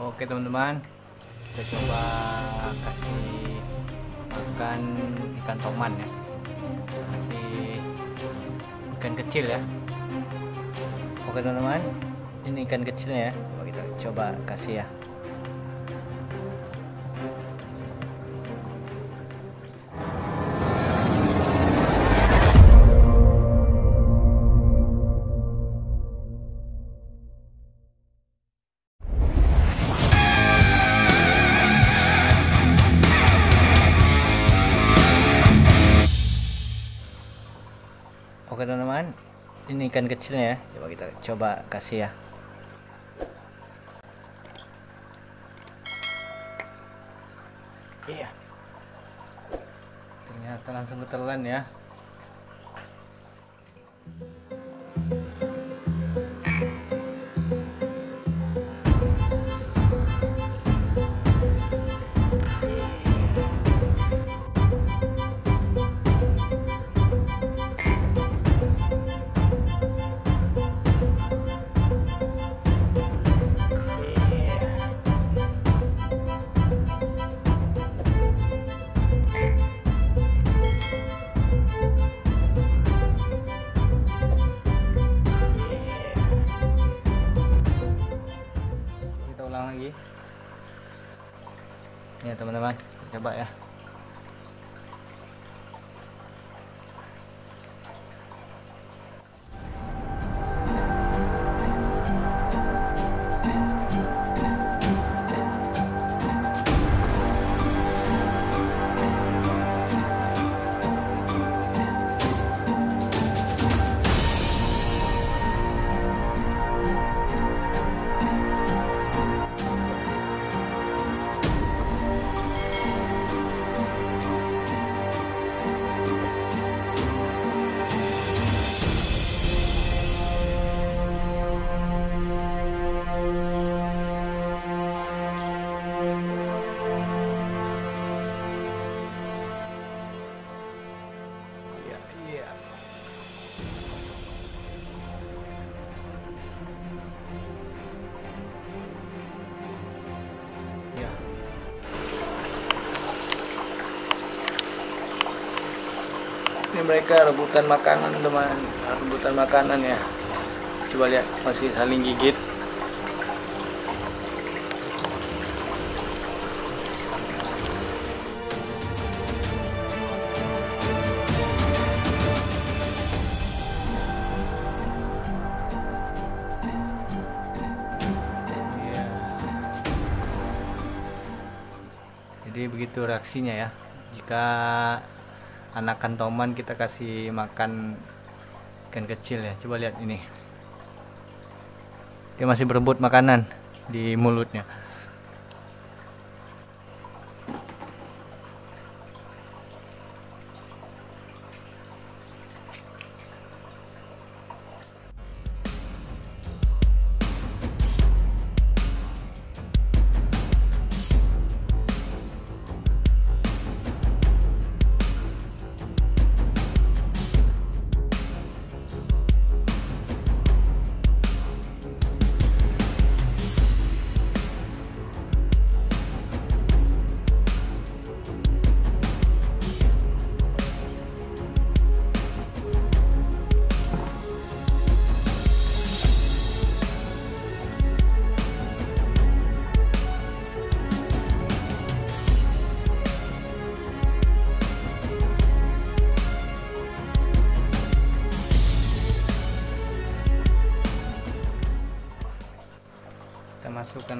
Oke teman-teman, kita coba kasih makan ikan toman ya. Kasih ikan kecil ya. Oke teman-teman, ini ikan kecilnya ya. Coba kita coba kasih ya. Oke teman-teman, ini ikan kecilnya ya. Coba kita coba kasih ya. Iya. Ternyata langsung ketelan ya. Coba ya. Ini mereka rebutan makanan teman, rebutan makanan ya. Coba lihat masih saling gigit. Jadi begitu reaksinya ya. Jika anakan toman kita kasih makan ikan kecil ya. Coba lihat ini. Dia masih berebut makanan di mulutnya.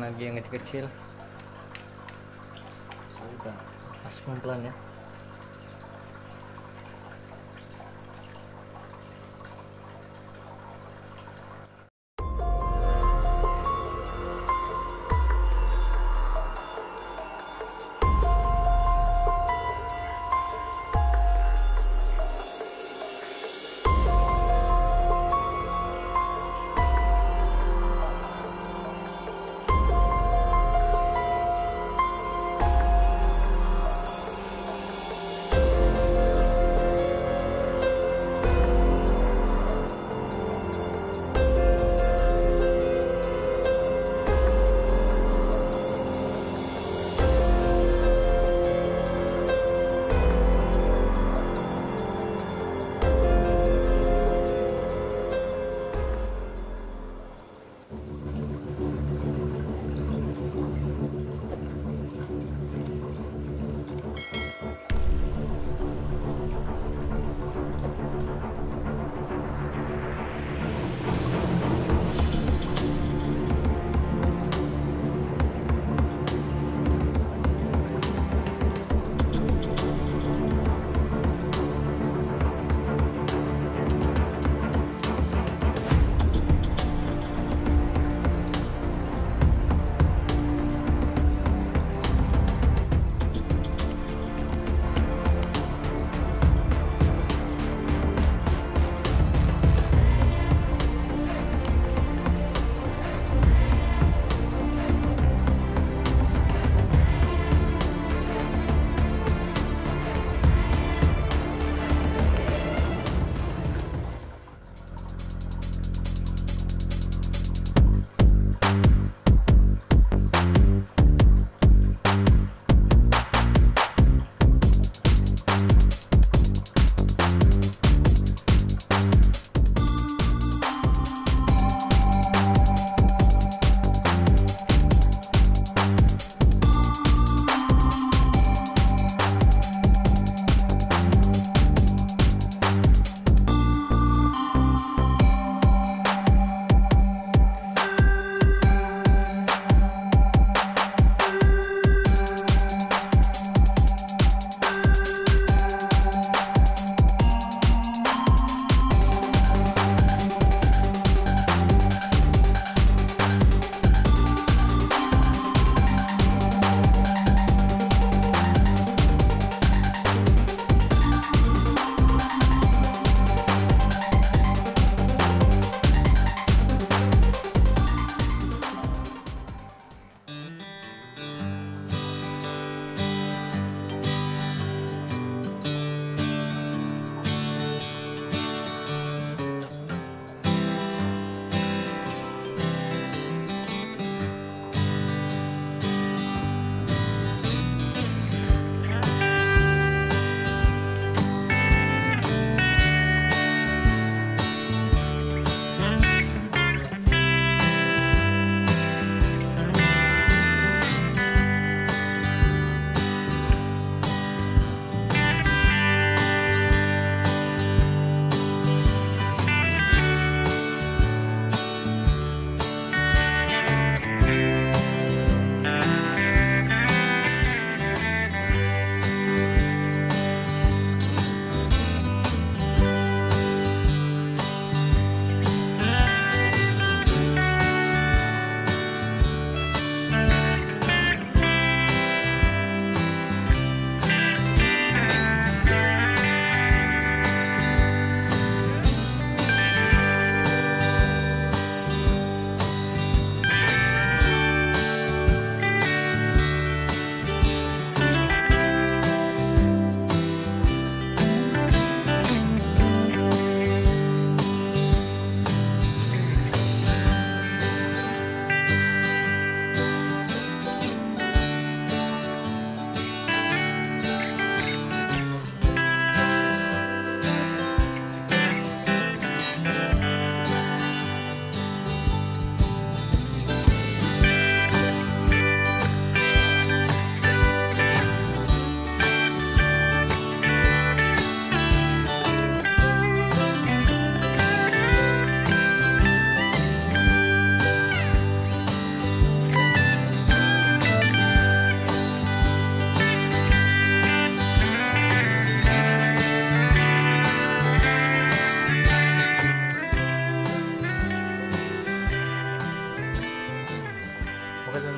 Lagi yang kecil-kecil. Masuk pelan ya.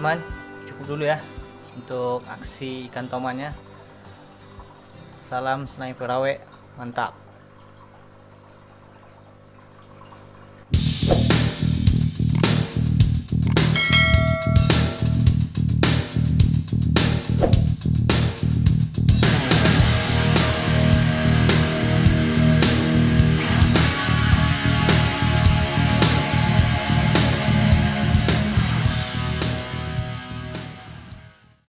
Teman-teman cukup dulu ya untuk aksi ikan tomannya. Salam sniper rawe mantap